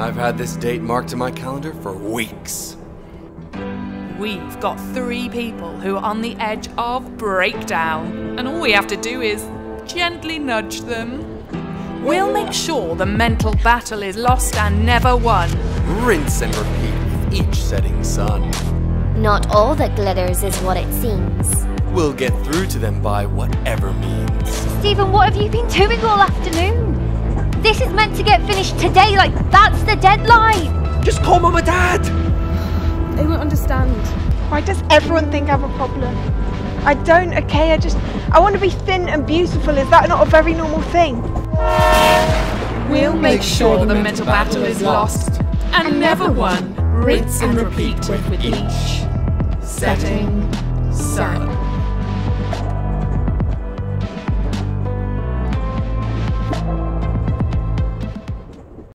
I've had this date marked in my calendar for weeks. We've got three people who are on the edge of breakdown, and all we have to do is gently nudge them. We'll make sure the mental battle is lost and never won. Rinse and repeat with each setting sun. Not all that glitters is what it seems. We'll get through to them by whatever means. Stephen, what have you been doing all afternoon? This is meant to get finished today, like that's the deadline. Just call mum and dad! They won't understand. Why does everyone think I have a problem? I don't, okay? I just. I want to be thin and beautiful. Is that not a very normal thing? We'll make sure the mental battle is lost and never won. Rinse and repeat with each setting sun.